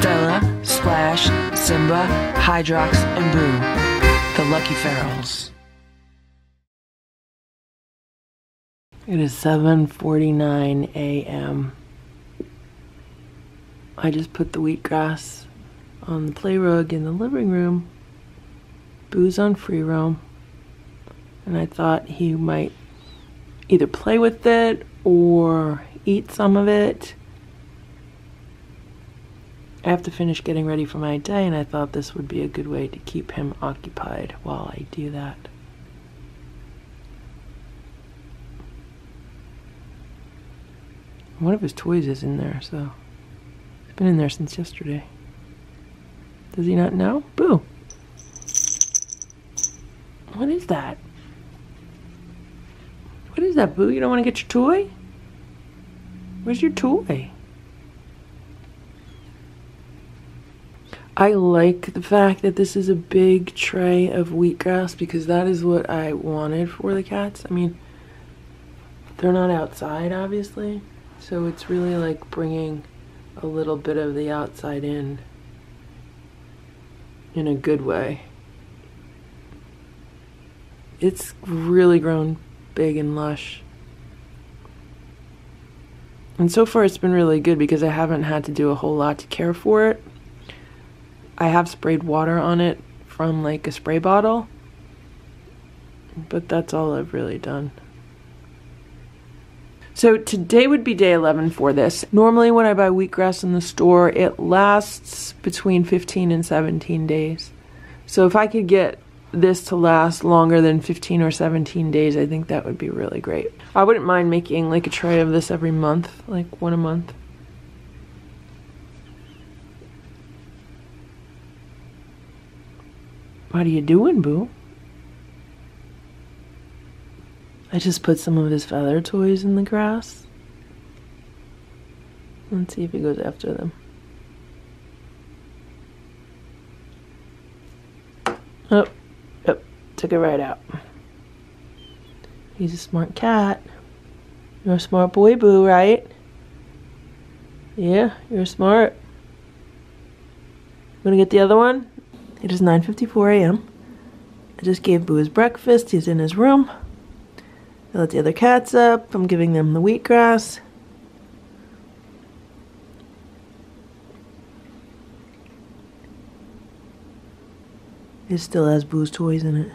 Stella, Splash, Simba, Hydrox, and Boo, the Lucky Ferals. It is 7:49 a.m. I just put the wheatgrass on the play rug in the living room. Boo's on free roam. And I thought he might either play with it or eat some of it. I have to finish getting ready for my day, and I thought this would be a good way to keep him occupied while I do that. One of his toys is in there, so it's been in there since yesterday. Does he not know? Boo! What is that? What is that, Boo? You don't want to get your toy? Where's your toy? I like the fact that this is a big tray of wheatgrass because that is what I wanted for the cats. I mean, they're not outside, obviously, so it's really like bringing a little bit of the outside in in a good way. It's really grown big and lush. And so far it's been really good because I haven't had to do a whole lot to care for it. I have sprayed water on it from like a spray bottle, but that's all I've really done. So today would be day 11 for this. Normally when I buy wheatgrass in the store, it lasts between 15 and 17 days. So if I could get this to last longer than 15 or 17 days, I think that would be really great. I wouldn't mind making like a tray of this every month, like one a month. What are you doing, Boo? I just put some of his feather toys in the grass. Let's see if he goes after them. Oh, yep, took it right out. He's a smart cat. You're a smart boy, Boo, right? Yeah, you're smart. Gonna get the other one? It is 9.54 a.m. I just gave Boo his breakfast. He's in his room. I let the other cats up. I'm giving them the wheatgrass. It still has Boo's toys in it.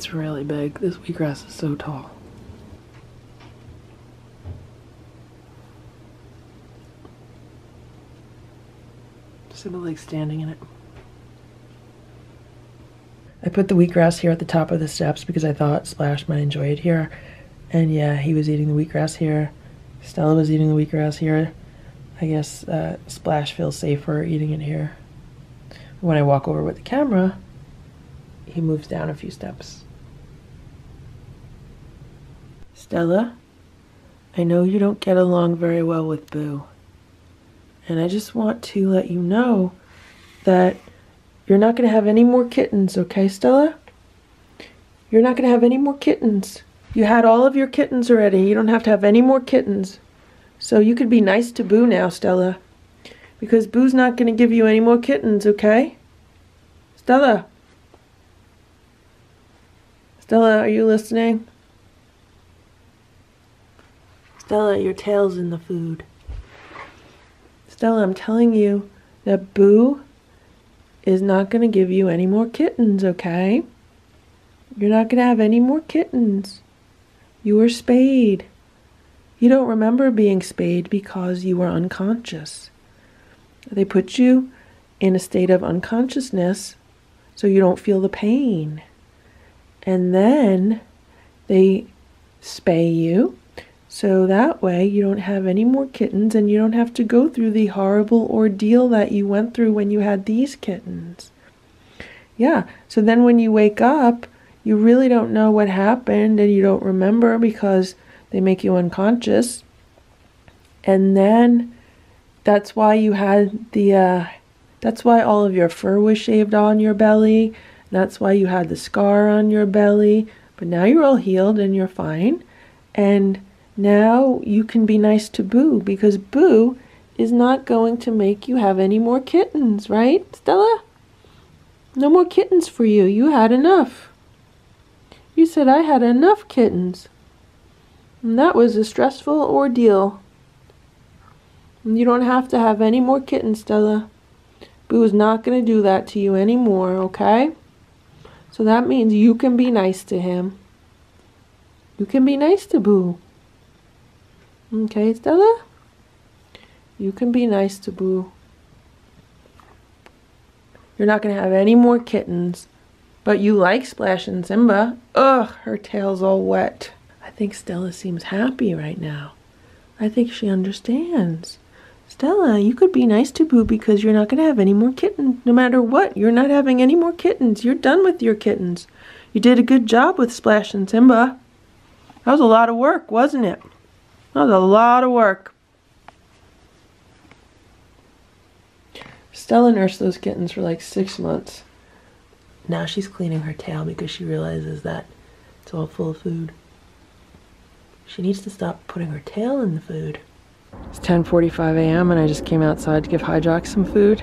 It's really big. This wheatgrass is so tall. Simba like standing in it. I put the wheatgrass here at the top of the steps because I thought Splash might enjoy it here. And yeah, he was eating the wheatgrass here. Stella was eating the wheatgrass here. I guess uh, Splash feels safer eating it here. When I walk over with the camera, he moves down a few steps. Stella, I know you don't get along very well with Boo. And I just want to let you know that you're not going to have any more kittens, okay, Stella? You're not going to have any more kittens. You had all of your kittens already. You don't have to have any more kittens. So you could be nice to Boo now, Stella. Because Boo's not going to give you any more kittens, okay? Stella. Stella, are you listening? Stella, your tail's in the food. Stella, I'm telling you that Boo is not going to give you any more kittens, okay? You're not going to have any more kittens. You were spayed. You don't remember being spayed because you were unconscious. They put you in a state of unconsciousness so you don't feel the pain. And then they spay you so that way you don't have any more kittens and you don't have to go through the horrible ordeal that you went through when you had these kittens. Yeah, so then when you wake up, you really don't know what happened and you don't remember because they make you unconscious. And then that's why you had the uh, that's why all of your fur was shaved on your belly. That's why you had the scar on your belly. But now you're all healed and you're fine. And now you can be nice to Boo because Boo is not going to make you have any more kittens, right, Stella? No more kittens for you. You had enough. You said I had enough kittens. And that was a stressful ordeal. You don't have to have any more kittens, Stella. Boo is not going to do that to you anymore, okay? So that means you can be nice to him. You can be nice to Boo. Okay, Stella? You can be nice to Boo. You're not going to have any more kittens. But you like Splash and Simba. Ugh, her tail's all wet. I think Stella seems happy right now. I think she understands. Stella, you could be nice to Boo because you're not going to have any more kittens. No matter what, you're not having any more kittens. You're done with your kittens. You did a good job with Splash and Simba. That was a lot of work, wasn't it? That was a lot of work. Stella nursed those kittens for like six months. Now she's cleaning her tail because she realizes that it's all full of food. She needs to stop putting her tail in the food. It's 10.45 a.m. and I just came outside to give Hydrox some food.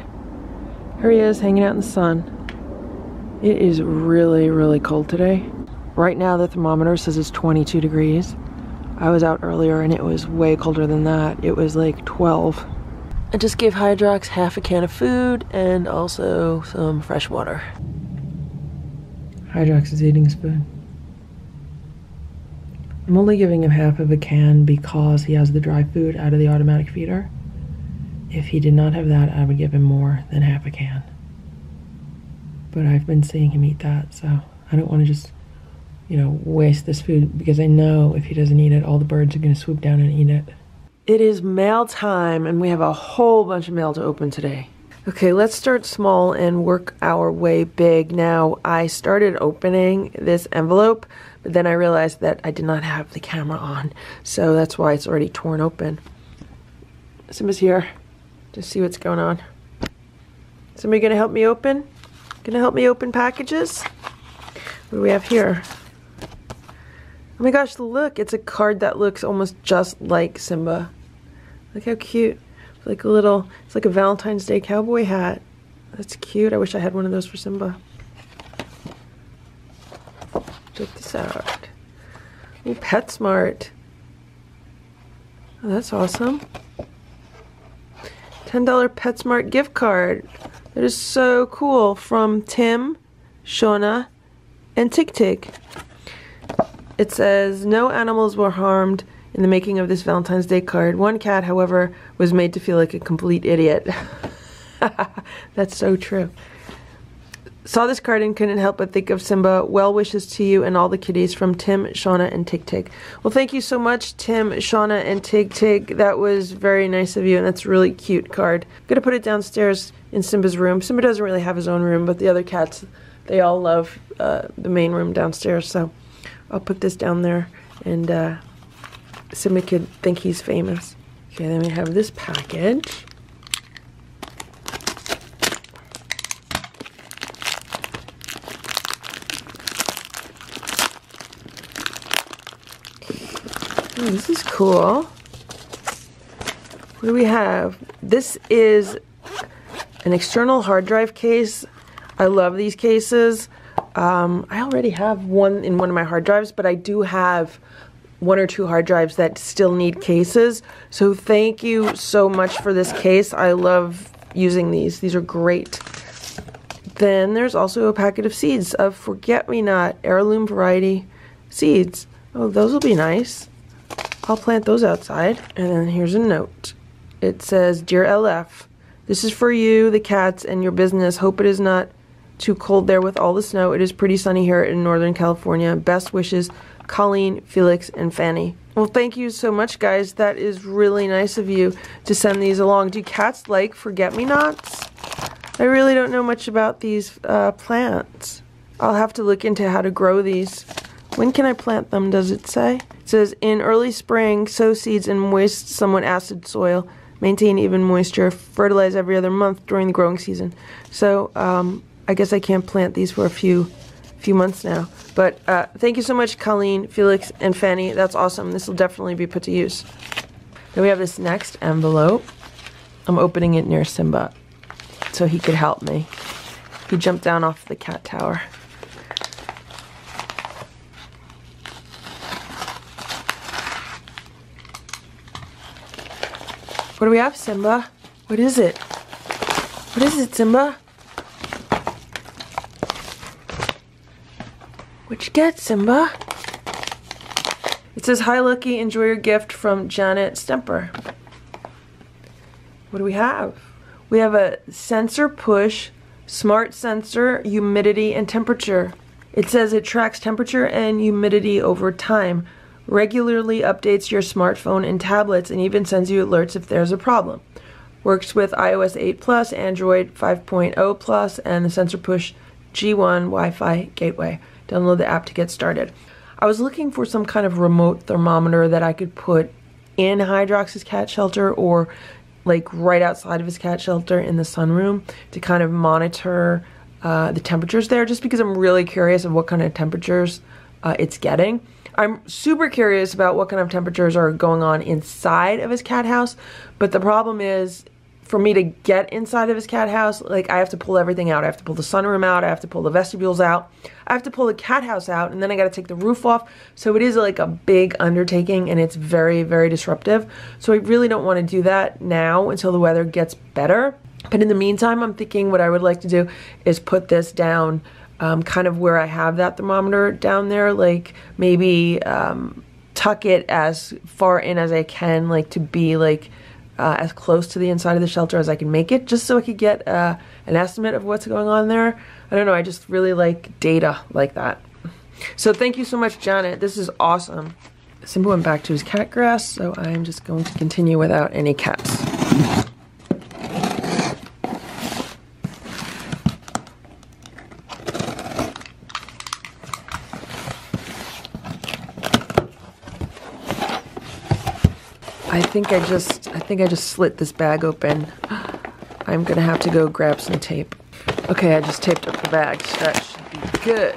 Here he is, hanging out in the sun. It is really, really cold today. Right now the thermometer says it's 22 degrees. I was out earlier and it was way colder than that. It was like 12. I just gave Hydrox half a can of food and also some fresh water. Hydrox is eating a spoon. I'm only giving him half of a can because he has the dry food out of the automatic feeder. If he did not have that, I would give him more than half a can. But I've been seeing him eat that, so I don't want to just, you know, waste this food because I know if he doesn't eat it, all the birds are going to swoop down and eat it. It is mail time, and we have a whole bunch of mail to open today. Okay, let's start small and work our way big. Now, I started opening this envelope, but then I realized that I did not have the camera on, so that's why it's already torn open. Simba's here to see what's going on. Somebody gonna help me open? Gonna help me open packages? What do we have here? Oh my gosh, look, it's a card that looks almost just like Simba. Look how cute It's like a little, it's like a Valentine's Day cowboy hat. That's cute. I wish I had one of those for Simba. Check this out. Oh, PetSmart. Oh, that's awesome. $10 PetSmart gift card. That is so cool. From Tim, Shona, and Tick Tick. It says, no animals were harmed in the making of this Valentine's Day card. One cat, however, was made to feel like a complete idiot. That's so true. Saw this card and couldn't help but think of Simba. Well wishes to you and all the kitties from Tim, Shauna, and Tig Tig. Well, thank you so much, Tim, Shauna, and Tig Tig. That was very nice of you, and that's a really cute card. I'm gonna put it downstairs in Simba's room. Simba doesn't really have his own room, but the other cats, they all love uh, the main room downstairs. So I'll put this down there and uh, Simba could think he's famous. Okay, then we have this package. Oh, this is cool. What do we have? This is an external hard drive case. I love these cases. Um, I already have one in one of my hard drives, but I do have one or two hard drives that still need cases. So thank you so much for this case. I love using these. These are great. Then there's also a packet of seeds of forget-me-not heirloom variety seeds. Oh, those will be nice. I'll plant those outside. And then here's a note. It says, Dear LF, this is for you, the cats, and your business. Hope it is not Too cold there with all the snow. It is pretty sunny here in Northern California. Best wishes, Colleen, Felix, and Fanny. Well, thank you so much, guys. That is really nice of you to send these along. Do cats like forget-me-nots? I really don't know much about these uh, plants. I'll have to look into how to grow these. When can I plant them, does it say? It says, in early spring, sow seeds in moist, somewhat acid soil. Maintain even moisture. Fertilize every other month during the growing season. So, um, I guess I can't plant these for a few few months now. But uh, thank you so much, Colleen, Felix, and Fanny. That's awesome. This will definitely be put to use. Then we have this next envelope. I'm opening it near Simba so he could help me. He jumped down off the cat tower. What do we have, Simba? What is it? What is it, Simba? What'd you get, Simba? It says, Hi, Lucky. Enjoy your gift from Janet Stemper. What do we have? We have a SensorPush, smart sensor, humidity, and temperature. It says it tracks temperature and humidity over time, regularly updates your smartphone and tablets, and even sends you alerts if there's a problem. Works with iOS 8 Plus, Android 5.0 Plus, and the SensorPush G1 Wi Fi gateway. Download the app to get started. I was looking for some kind of remote thermometer that I could put in Hydrox's cat shelter or like right outside of his cat shelter in the sunroom to kind of monitor uh, the temperatures there just because I'm really curious of what kind of temperatures uh, it's getting. I'm super curious about what kind of temperatures are going on inside of his cat house, but the problem is for me to get inside of his cat house, like I have to pull everything out. I have to pull the sunroom out. I have to pull the vestibules out. I have to pull the cat house out, and then I got to take the roof off. So it is like a big undertaking, and it's very, very disruptive. So I really don't want to do that now until the weather gets better. But in the meantime, I'm thinking what I would like to do is put this down um, kind of where I have that thermometer down there, like maybe um, tuck it as far in as I can, like to be like uh, as close to the inside of the shelter as I can make it, just so I could get uh, an estimate of what's going on there. I don't know, I just really like data like that. So thank you so much, Janet. This is awesome. Simba went back to his cat grass, so I'm just going to continue without any cats. Think I just I think I just slit this bag open. I'm gonna have to go grab some tape. Okay, I just taped up the bag, so that should be good.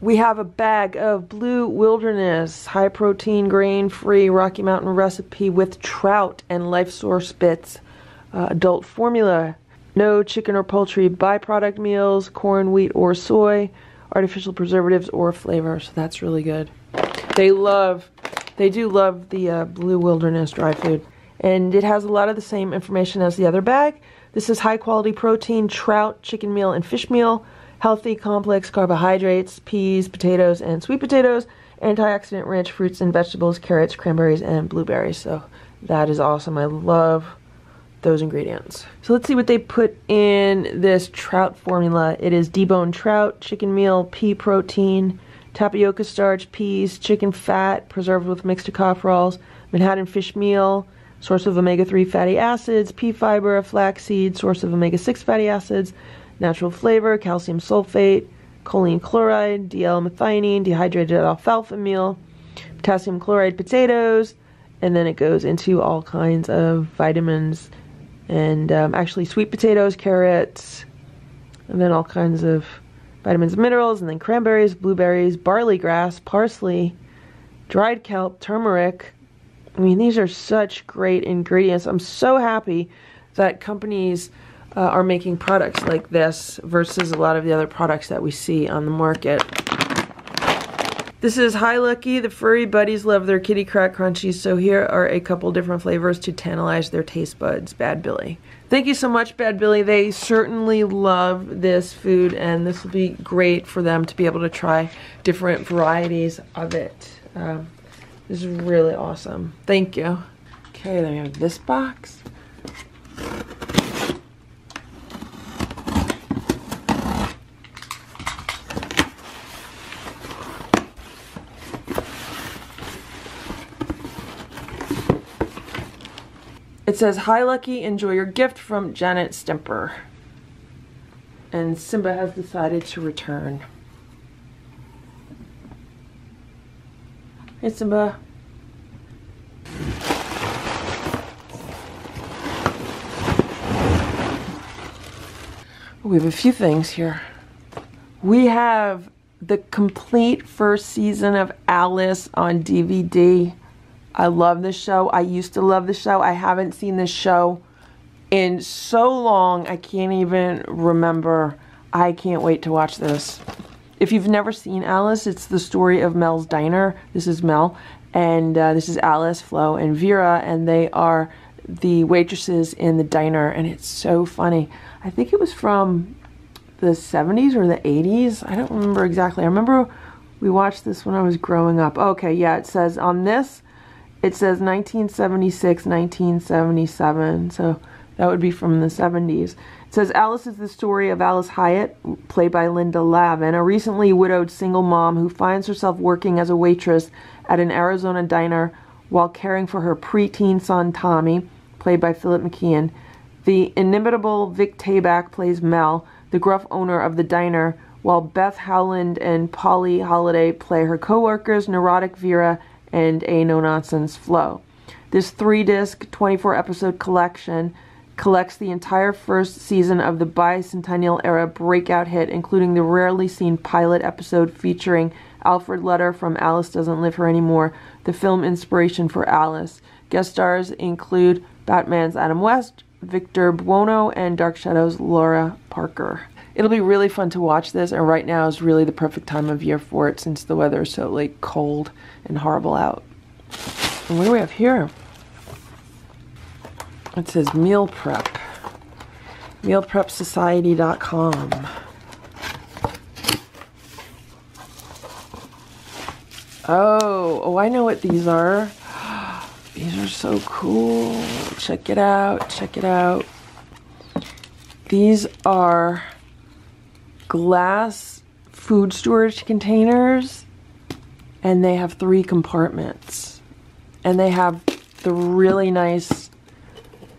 We have a bag of Blue Wilderness high protein, grain free Rocky Mountain recipe with trout and LifeSource Bits. Uh, adult formula. No chicken or poultry byproduct meals, corn, wheat, or soy, artificial preservatives or flavor. So that's really good. They love they do love the uh, Blue Wilderness dry food. And it has a lot of the same information as the other bag. This is high quality protein, trout, chicken meal, and fish meal, healthy complex carbohydrates, peas, potatoes, and sweet potatoes, antioxidant rich fruits and vegetables, carrots, cranberries, and blueberries. So that is awesome. I love those ingredients. So let's see what they put in this trout formula. It is deboned trout, chicken meal, pea protein, tapioca starch, peas, chicken fat, preserved with mixed tocopherols, menhaden fish meal, source of omega-3 fatty acids, pea fiber, flaxseed, source of omega-6 fatty acids, natural flavor, calcium sulfate, choline chloride, DL-methionine, dehydrated alfalfa meal, potassium chloride potatoes, and then it goes into all kinds of vitamins and um, actually sweet potatoes, carrots, and then all kinds of vitamins and minerals, and then cranberries, blueberries, barley grass, parsley, dried kelp, turmeric. I mean, these are such great ingredients. I'm so happy that companies uh, are making products like this versus a lot of the other products that we see on the market. This is Hi Lucky. The furry buddies love their kitty crack crunchies, so here are a couple different flavors to tantalize their taste buds. Bad Billy. Thank you so much, Bad Billy. They certainly love this food, and this will be great for them to be able to try different varieties of it. Um, this is really awesome. Thank you. Okay, then we have this box. It says, Hi Lucky, enjoy your gift from Janet Stemper. And Simba has decided to return. Hey Simba. We have a few things here. We have the complete first season of Alice on DVD. I love this show. I used to love the show. I haven't seen this show in so long, I can't even remember. I can't wait to watch this. If you've never seen Alice, it's the story of Mel's Diner. This is Mel, and uh, this is Alice, Flo, and Vera, and they are the waitresses in the diner, and it's so funny. I think it was from the 70s or the 80s. I don't remember exactly. I remember we watched this when I was growing up. Okay, yeah, it says on this, it says 1976, 1977. So that would be from the 70s. It says Alice is the story of Alice Hyatt, played by Linda Lavin, a recently widowed single mom who finds herself working as a waitress at an Arizona diner while caring for her preteen son Tommy, played by Philip McKeon. The inimitable Vic Tayback plays Mel, the gruff owner of the diner, while Beth Howland and Polly Holliday play her co-workers, neurotic Vera and a no-nonsense Flo. This three-disc, 24-episode collection collects the entire first season of the bicentennial era breakout hit, including the rarely seen pilot episode featuring Alfred Lutter from Alice Doesn't Live Here Anymore, the film inspiration for Alice. Guest stars include Batman's Adam West, Victor Buono, and Dark Shadows' Laura Parker. It'll be really fun to watch this, and right now is really the perfect time of year for it since the weather is so like cold and horrible out. And what do we have here? It says meal prep. Mealprepsociety.com. Oh, oh, I know what these are. These are so cool. Check it out. Check it out. These are glass food storage containers and they have three compartments. And they have the really nice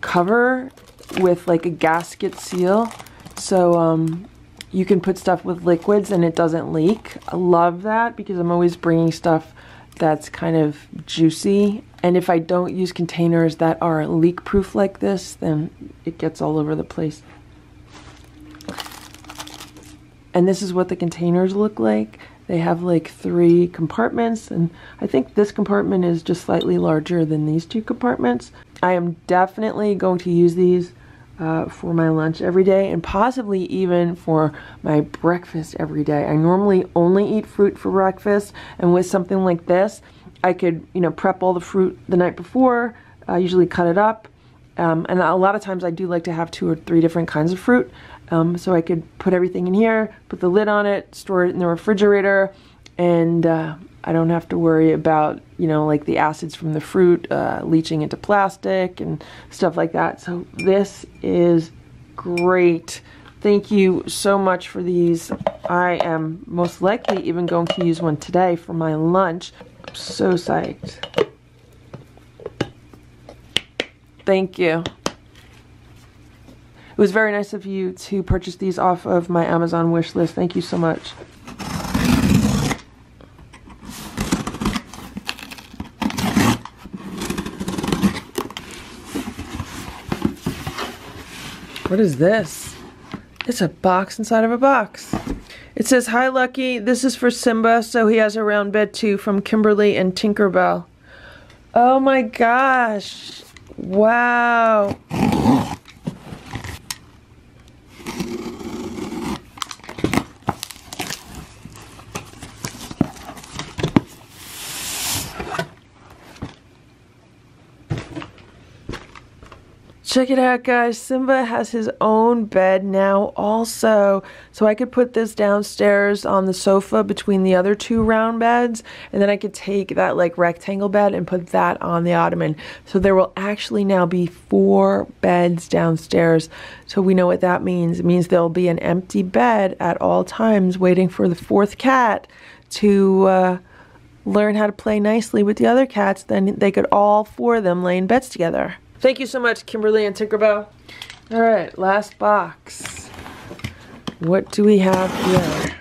cover with like a gasket seal. So um, you can put stuff with liquids and it doesn't leak. I love that because I'm always bringing stuff that's kind of juicy. And if I don't use containers that are leak proof like this, then it gets all over the place. And this is what the containers look like. They have like three compartments and I think this compartment is just slightly larger than these two compartments. I am definitely going to use these uh, for my lunch every day and possibly even for my breakfast every day. I normally only eat fruit for breakfast and with something like this I could you know prep all the fruit the night before, I usually cut it up um, and a lot of times I do like to have two or three different kinds of fruit um, so I could put everything in here, put the lid on it, store it in the refrigerator and uh, I don't have to worry about, you know, like the acids from the fruit uh, leaching into plastic and stuff like that. So this is great. Thank you so much for these. I am most likely even going to use one today for my lunch. I'm so psyched. Thank you. It was very nice of you to purchase these off of my Amazon wish list. Thank you so much. What is this? It's a box inside of a box. It says, Hi Lucky, this is for Simba, so he has a round bed too from Kimberly and Tinkerbell. Oh my gosh. Wow. Check it out, guys. Simba has his own bed now also. So I could put this downstairs on the sofa between the other two round beds. And then I could take that like rectangle bed and put that on the ottoman. So there will actually now be four beds downstairs. So we know what that means. It means there'll be an empty bed at all times waiting for the fourth cat to... Uh, learn how to play nicely with the other cats, then they could all four of them lay in beds together. Thank you so much, Kimberly and Tinkerbell. All right, last box. What do we have here?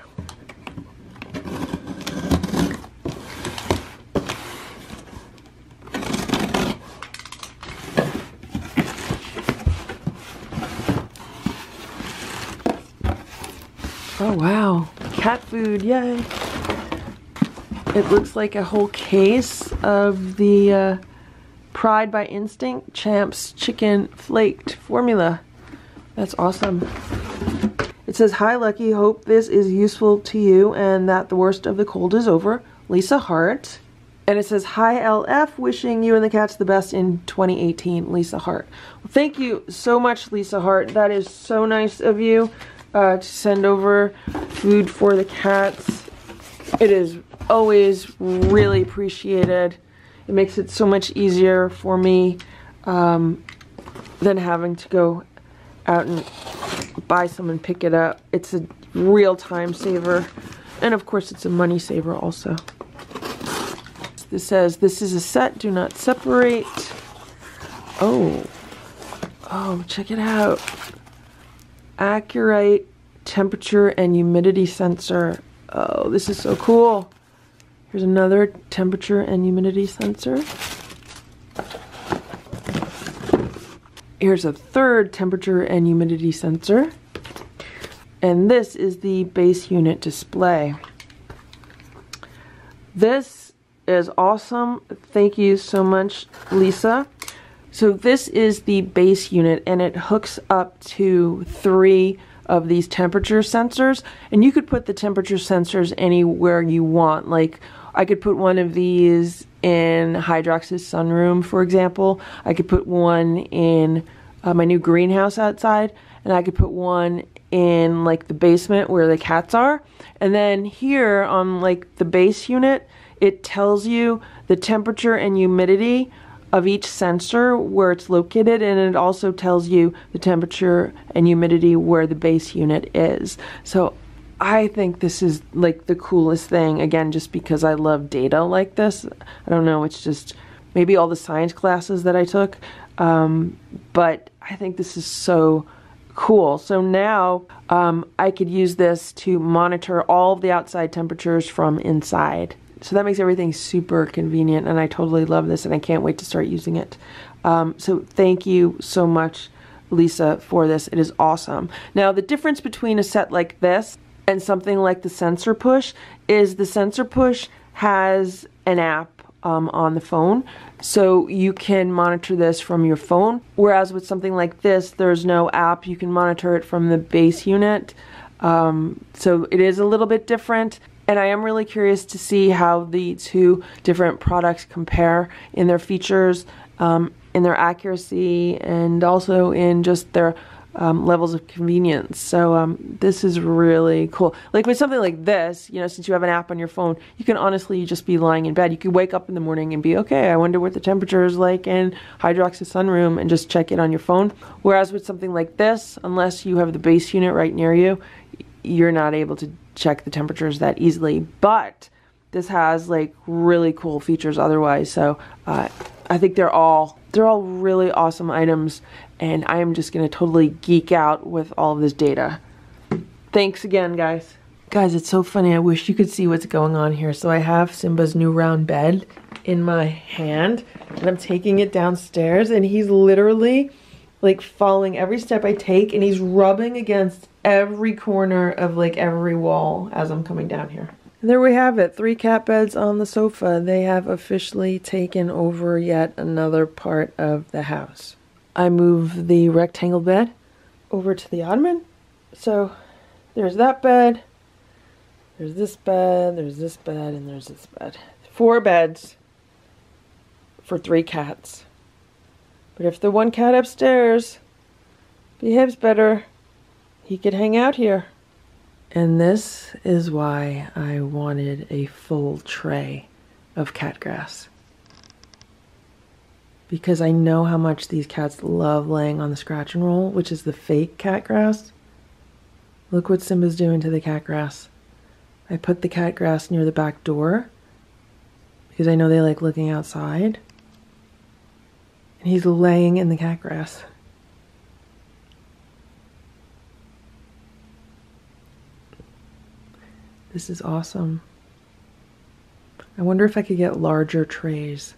Oh wow, cat food, yay. It looks like a whole case of the uh, Pride by Instinct Champs Chicken Flaked formula. That's awesome. It says, Hi Lucky, hope this is useful to you and that the worst of the cold is over. Lisa Hart. And it says, Hi LF, wishing you and the cats the best in 2018, Lisa Hart. Well, thank you so much, Lisa Hart. That is so nice of you uh, to send over food for the cats. It is always really appreciated. It makes it so much easier for me um, than having to go out and buy some and pick it up. It's a real time saver. And of course it's a money saver also. This says, this is a set, do not separate. Oh, oh, check it out. Accurate temperature and humidity sensor. Oh, this is so cool. Here's another temperature and humidity sensor. Here's a third temperature and humidity sensor. And this is the base unit display. This is awesome. Thank you so much, Lisa. So this is the base unit and it hooks up to three of these temperature sensors and you could put the temperature sensors anywhere you want like I could put one of these in Hydrox's sunroom for example I could put one in uh, my new greenhouse outside and I could put one in like the basement where the cats are and then here on like the base unit it tells you the temperature and humidity of each sensor where it's located and it also tells you the temperature and humidity where the base unit is. So I think this is like the coolest thing again just because I love data like this. I don't know, it's just maybe all the science classes that I took um, but I think this is so cool. So now um, I could use this to monitor all of the outside temperatures from inside. So that makes everything super convenient and I totally love this and I can't wait to start using it. Um, so thank you so much, Lisa, for this. It is awesome. Now the difference between a set like this and something like the SensorPush is the SensorPush has an app um, on the phone. So you can monitor this from your phone. Whereas with something like this there's no app. You can monitor it from the base unit. Um, so it is a little bit different. And I am really curious to see how the two different products compare in their features, um, in their accuracy, and also in just their um, levels of convenience. So um, this is really cool. Like with something like this, you know, since you have an app on your phone, you can honestly just be lying in bed. You could wake up in the morning and be, okay, I wonder what the temperature is like in Hydrox's sunroom and just check it on your phone. Whereas with something like this, unless you have the base unit right near you, you're not able to check the temperatures that easily. But this has like really cool features otherwise. So uh, I think they're all they're all really awesome items, and I am just gonna totally geek out with all of this data. Thanks again, guys. Guys, it's so funny. I wish you could see what's going on here. So I have Simba's new round bed in my hand, and I'm taking it downstairs, and he's literally like following every step I take, and he's rubbing against every corner of like every wall as I'm coming down here. There we have it, three cat beds on the sofa. They have officially taken over yet another part of the house. I move the rectangle bed over to the ottoman. So there's that bed, there's this bed, there's this bed, and there's this bed. Four beds for three cats. But if the one cat upstairs behaves better, he could hang out here. And this is why I wanted a full tray of cat grass. Because I know how much these cats love laying on the scratch and roll, which is the fake cat grass. Look what Simba's doing to the cat grass. I put the cat grass near the back door because I know they like looking outside. And he's laying in the cat grass. This is awesome. I wonder if I could get larger trays.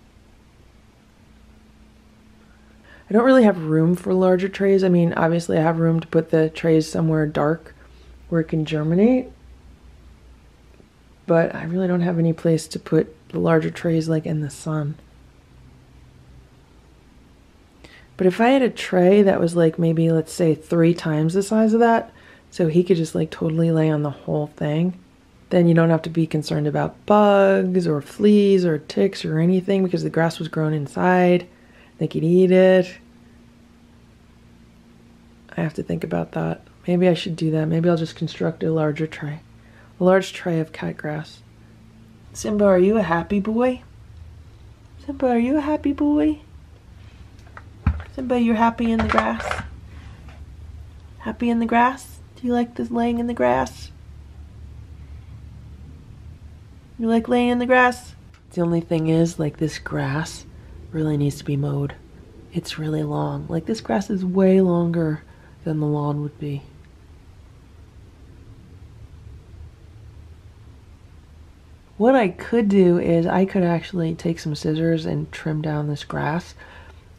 I don't really have room for larger trays. I mean, obviously I have room to put the trays somewhere dark where it can germinate. But I really don't have any place to put the larger trays like in the sun. But if I had a tray that was like maybe, let's say, three times the size of that, so he could just like totally lay on the whole thing, then you don't have to be concerned about bugs or fleas or ticks or anything because the grass was grown inside. They could eat it. I have to think about that. Maybe I should do that. Maybe I'll just construct a larger tray. A large tray of cat grass. Simba, are you a happy boy? Simba, are you a happy boy? Simba, you're happy in the grass? Happy in the grass? Do you like this laying in the grass? You like laying in the grass? The only thing is, like, this grass really needs to be mowed. It's really long. Like, this grass is way longer than the lawn would be. What I could do is I could actually take some scissors and trim down this grass.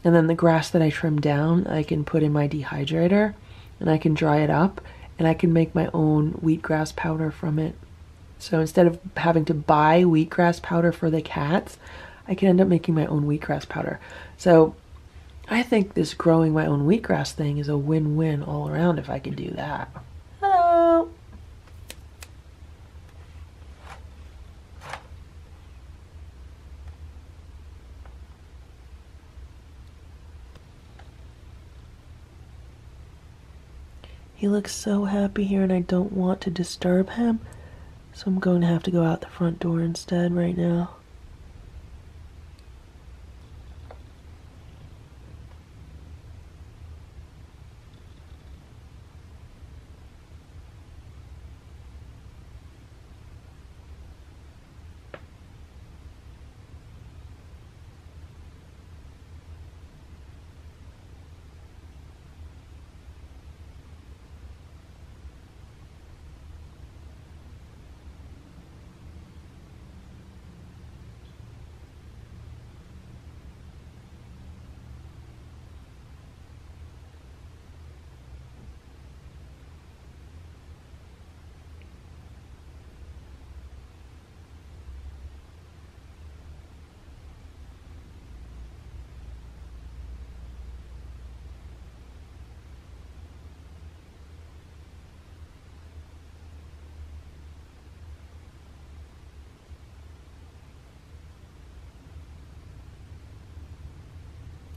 And then the grass that I trim down, I can put in my dehydrator and I can dry it up and I can make my own wheatgrass powder from it. So instead of having to buy wheatgrass powder for the cats, I can end up making my own wheatgrass powder. So I think this growing my own wheatgrass thing is a win-win all around if I can do that. Hello. He looks so happy here and I don't want to disturb him. So I'm going to have to go out the front door instead right now.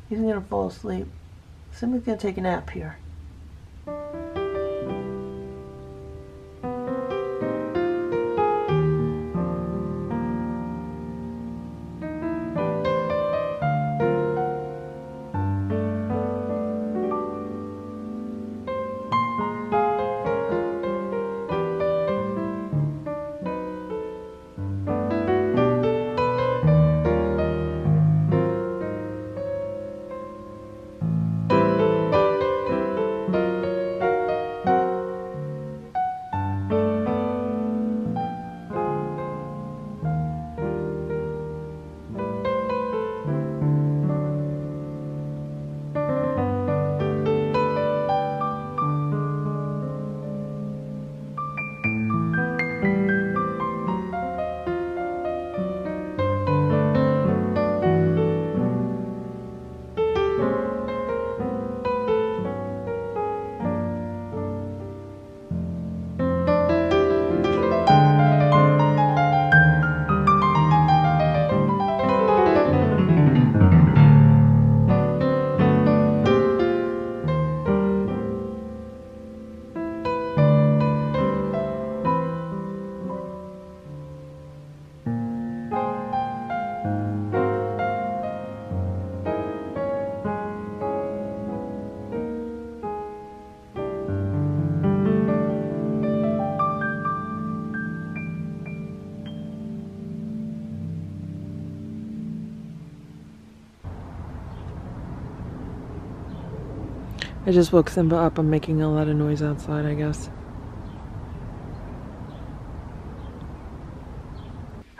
He's gonna fall asleep. Somebody's gonna take a nap here. I just woke Simba up. I'm making a lot of noise outside, I guess.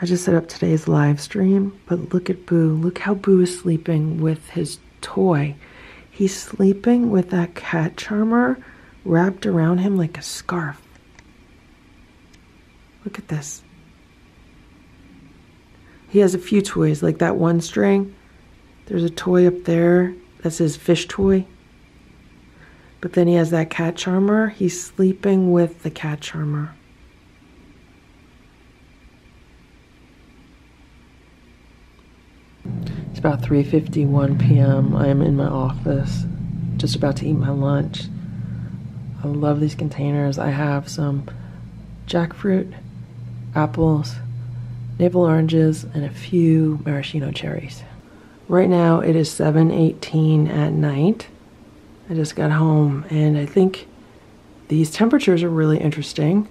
I just set up today's live stream, but look at Boo. Look how Boo is sleeping with his toy. He's sleeping with that cat charmer wrapped around him like a scarf. Look at this. He has a few toys, like that one string. There's a toy up there. That's his fish toy. But then he has that cat charmer. He's sleeping with the cat charmer. It's about 3:51 p.m. I am in my office, just about to eat my lunch. I love these containers. I have some jackfruit, apples, navel oranges, and a few maraschino cherries. Right now it is 7:18 at night. I just got home and I think these temperatures are really interesting.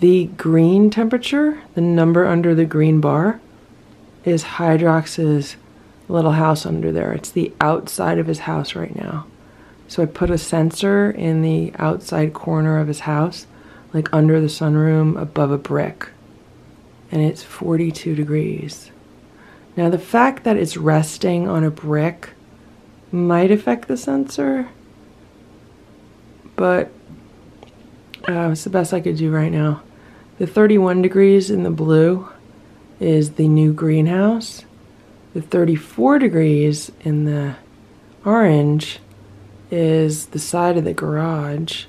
The green temperature, the number under the green bar, is Hydrox's little house under there. It's the outside of his house right now. So I put a sensor in the outside corner of his house, like under the sunroom above a brick. And it's 42 degrees. Now the fact that it's resting on a brick might affect the sensor, but uh, it's the best I could do right now. The 31 degrees in the blue is the new greenhouse. The 34 degrees in the orange is the side of the garage.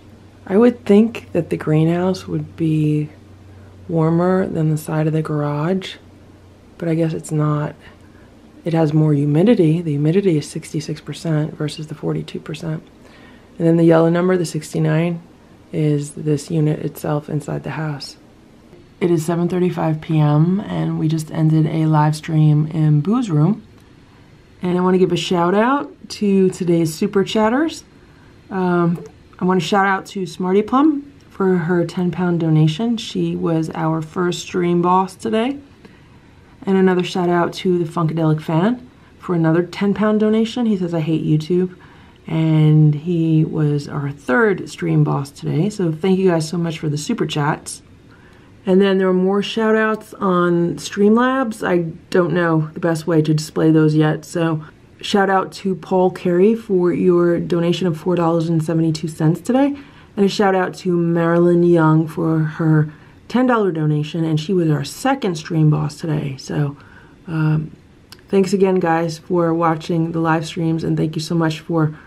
I would think that the greenhouse would be warmer than the side of the garage, but I guess it's not. It has more humidity. The humidity is 66% versus the 42%. And then the yellow number, the 69, is this unit itself inside the house. It is 7:35 p.m. and we just ended a live stream in Boo's room. And I want to give a shout out to today's super chatters. Um, I want to shout out to Smarty Plum for her 10 pound donation. She was our first stream boss today. And another shout out to the Funkadelic fan for another 10 pound donation. He says, I hate YouTube. And he was our third stream boss today. So thank you guys so much for the super chats. And then there are more shout outs on Streamlabs. I don't know the best way to display those yet. So shout out to Paul Carey for your donation of $4.72 today. And a shout out to Marilyn Young for her $10 donation. And she was our second stream boss today. So um, thanks again, guys, for watching the live streams. And thank you so much for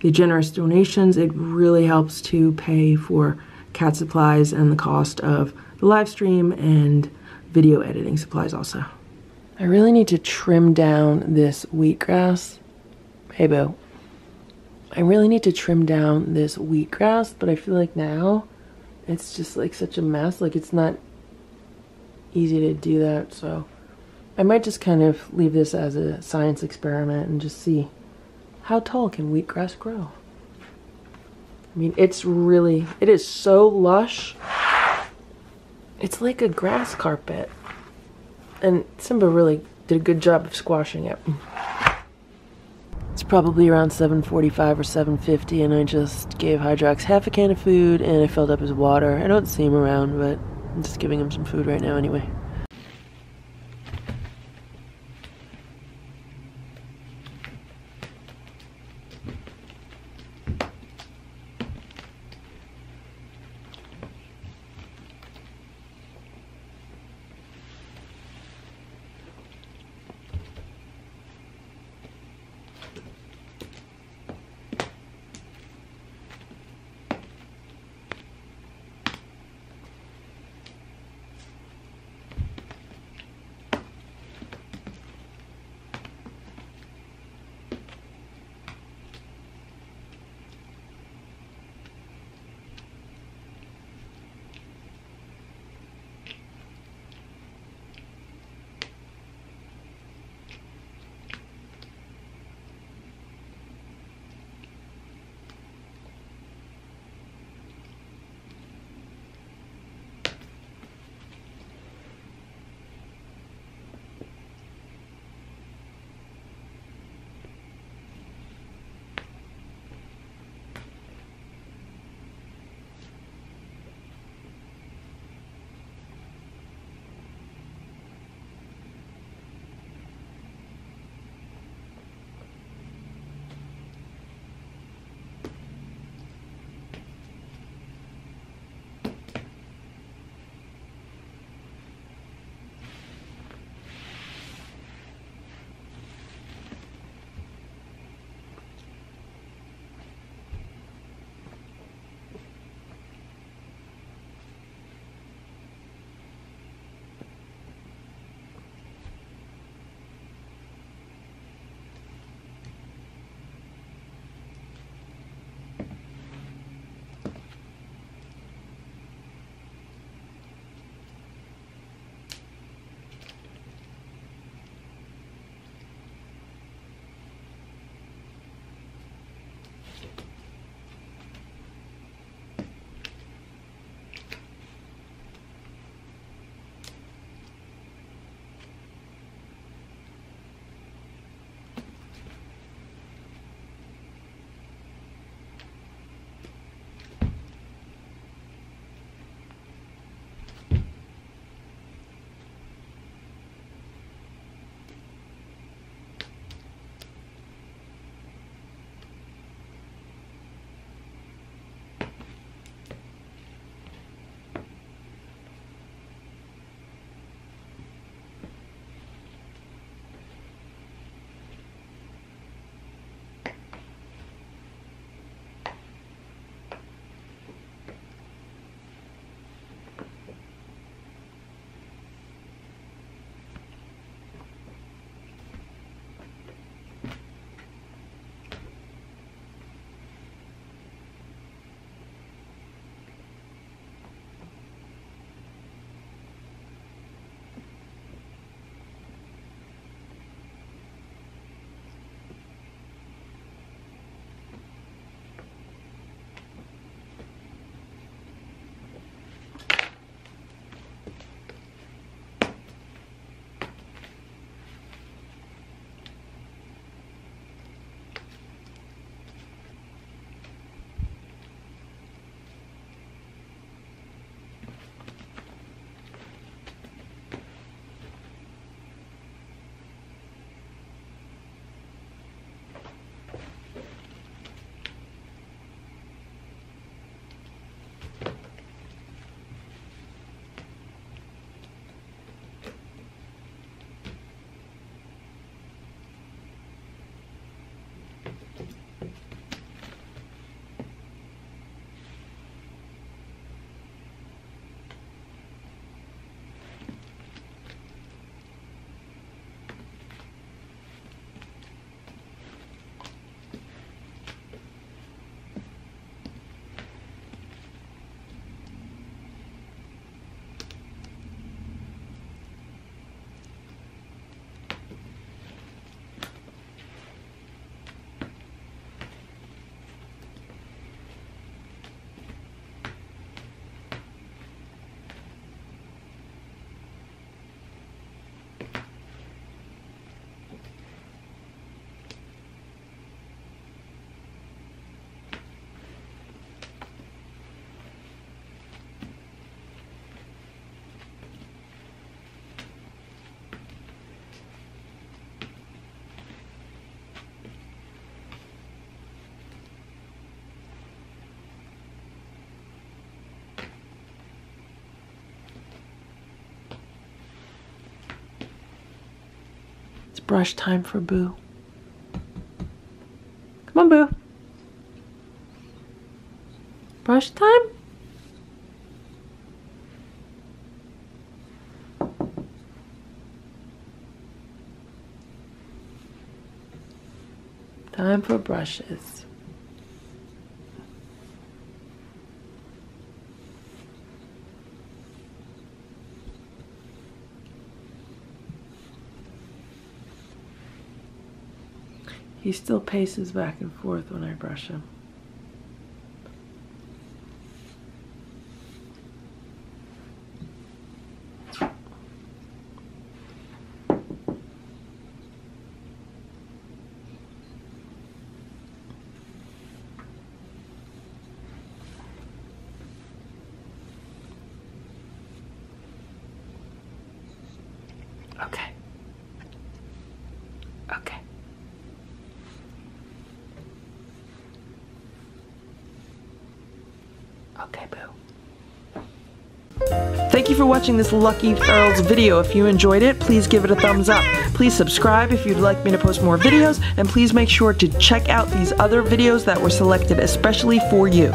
the generous donations. It really helps to pay for cat supplies and the cost of the live stream and video editing supplies also. I really need to trim down this wheatgrass. Hey, Bo. I really need to trim down this wheatgrass, but I feel like now it's just like such a mess. Like it's not easy to do that, so I might just kind of leave this as a science experiment and just see how tall can wheatgrass grow. I mean, it's really, it is so lush. It's like a grass carpet. And Simba really did a good job of squashing it. Probably around 7.45 or 7.50 and I just gave Hydrox half a can of food and I filled up his water. I don't see him around, but I'm just giving him some food right now anyway. Brush time for Boo. Come on, Boo. Brush time? Time for brushes. He still paces back and forth when I brush him. Okay. Okay. Okay, boo. Thank you for watching this Lucky Ferals video. If you enjoyed it, please give it a thumbs up. Please subscribe if you'd like me to post more videos, and please make sure to check out these other videos that were selected especially for you.